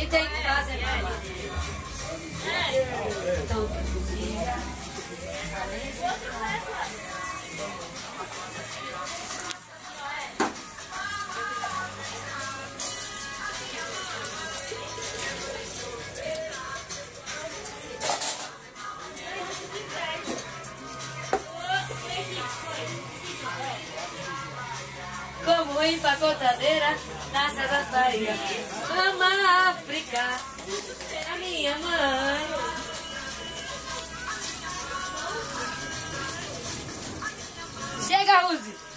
E tem que fazer mamar. Todo dia. Como empacotadeira nas Casas Bahia. Mama Minha mãe. Chega, Uzi!